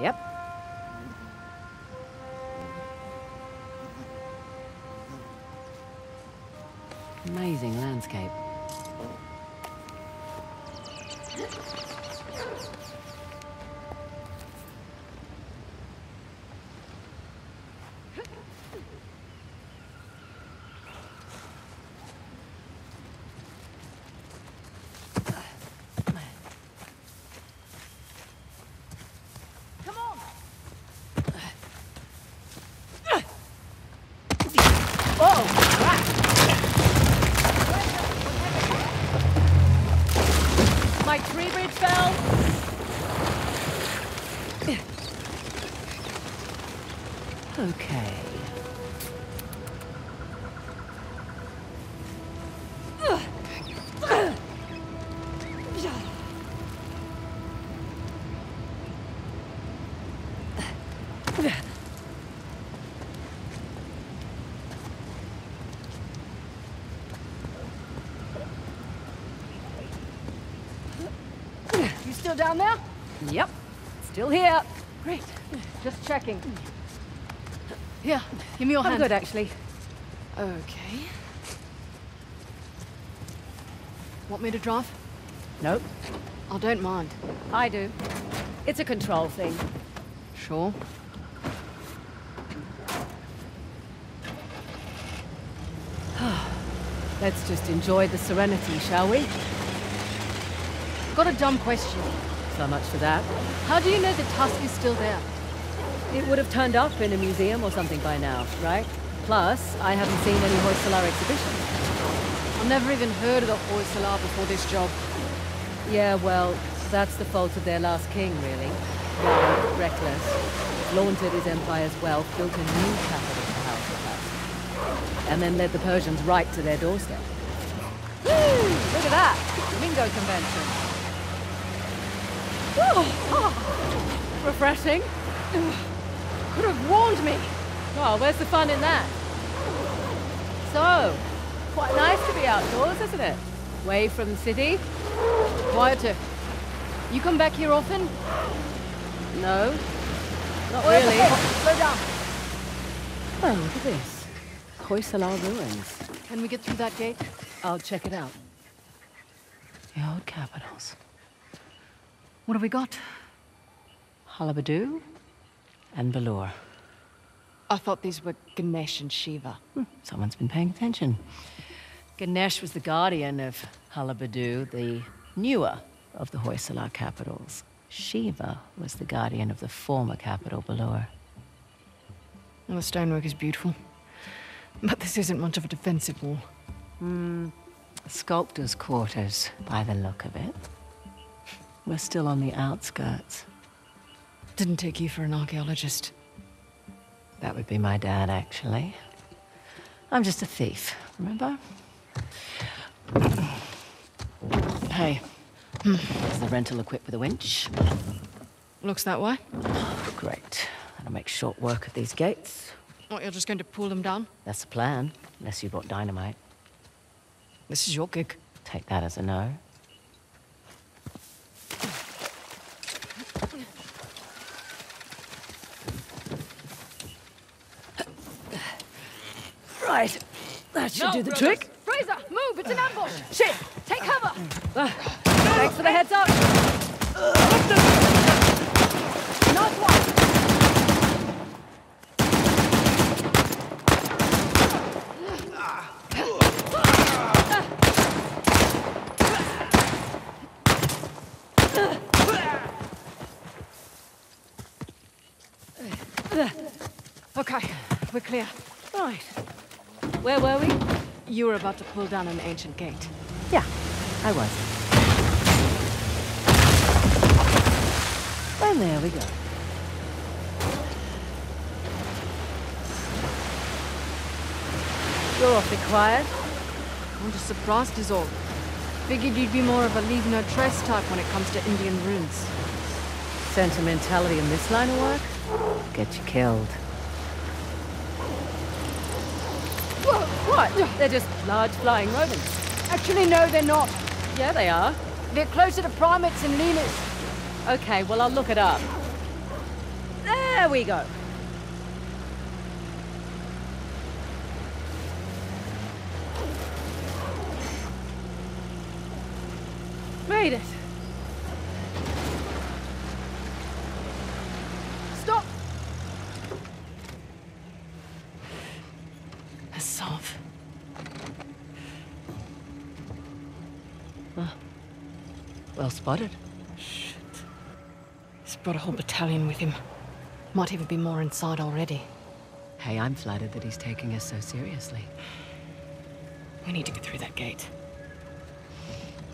Yep. Amazing landscape. Okay. You still down there? Yep. Still here. Great. Just checking. Here, give me your I'm hand. good, actually. Okay. Want me to drive? Nope. I don't mind. I do. It's a control thing. Sure. Let's just enjoy the serenity, shall we? Got a dumb question. So much for that. How do you know the tusk is still there? It would have turned up in a museum or something by now, right? Plus, I haven't seen any Hoysala exhibitions. I've never even heard of the Hoysala before this job. Yeah, well, that's the fault of their last king, really. Young, reckless, flaunted his empire's wealth, built a new capital for House and then led the Persians right to their doorstep. Woo! Look at that! Mingo convention. Oh, refreshing. Could have warned me. Oh, where's the fun in that? So, quite nice to be outdoors, isn't it? Away from the city? Quieter. You come back here often? No, not really. Slow down. Oh, look at this. Hoysala ruins. Can we get through that gate? I'll check it out. The old capitals. What have we got? Halebidu and Belur. I thought these were Ganesh and Shiva. Hmm, someone's been paying attention. Ganesh was the guardian of Halebidu, the newer of the Hoysala capitals. Shiva was the guardian of the former capital, Belur. Well, the stonework is beautiful. But this isn't much of a defensive wall. Sculptor's quarters, by the look of it. We're still on the outskirts. Didn't take you for an archaeologist. That would be my dad, actually. I'm just a thief, remember? Hey, hmm. is the rental equipped with a winch? Looks that way. Great. That'll make short work of these gates. What, you're just going to pull them down? That's the plan, unless you brought dynamite. This is your gig. Take that as a no. Right, that should do the trick. Frazer, move! It's an ambush! Shit! Take cover! Thanks for the heads up. Nice one! Okay, we're clear. Right. Where were we? You were about to pull down an ancient gate. Yeah, I was. And there we go. You're awfully quiet. I'm just surprised is all. Figured you'd be more of a leave no trace type when it comes to Indian ruins. Sentimentality in this line of work? Get you killed. Whoa, what? They're just large flying rodents. Actually, no, they're not. Yeah, they are. They're closer to primates and lemurs. Okay, well, I'll look it up. There we go. Made it. Asav. Well spotted. Shit. He's brought a whole battalion with him. Might even be more inside already. Hey, I'm flattered that he's taking us so seriously. We need to get through that gate.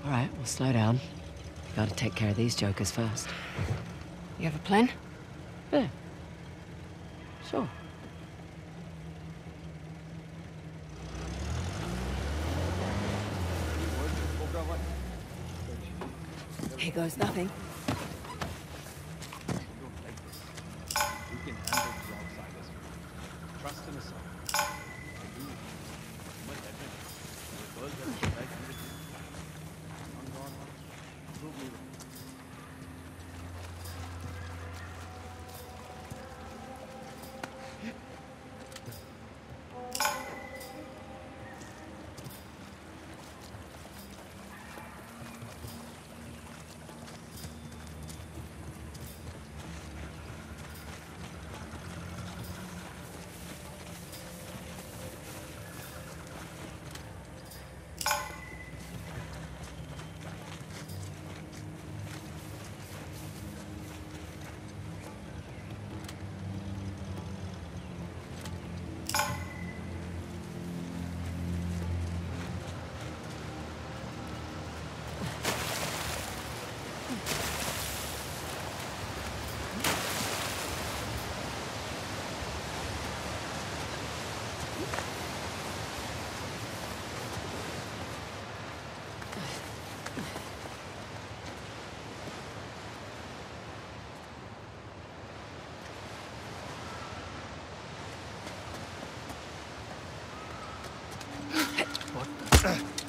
All right, we'll slow down. Gotta take care of these jokers first. You have a plan? Yeah. Sure. Here goes nothing.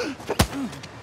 Ugh!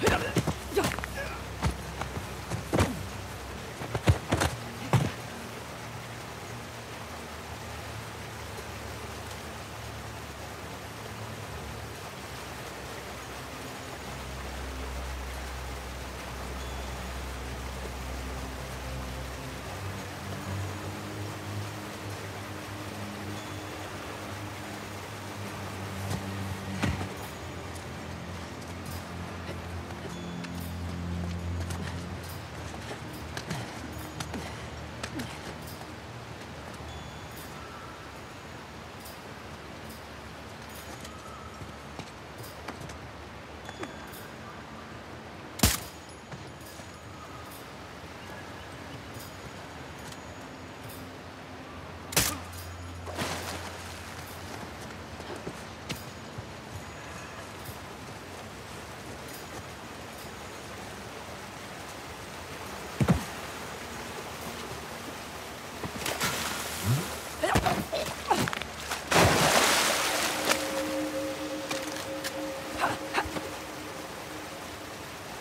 Hit up!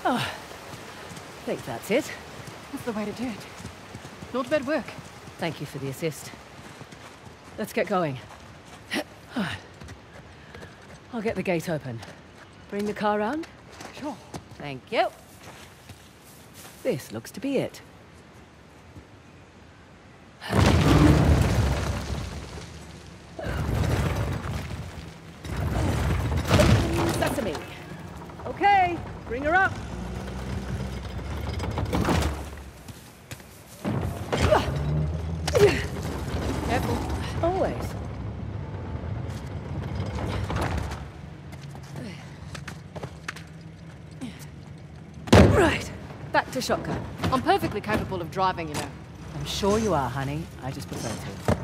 Oh, I think that's it. That's the way to do it. Not bad work. Thank you for the assist. Let's get going. I'll get the gate open. Bring the car round? Sure. Thank you. This looks to be it. To shotgun. I'm perfectly capable of driving, you know. I'm sure you are, honey. I just prefer to.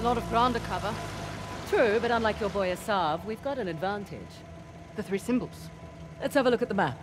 A lot of ground to cover. True, but unlike your boy Asav, we've got an advantage. The three symbols. Let's have a look at the map.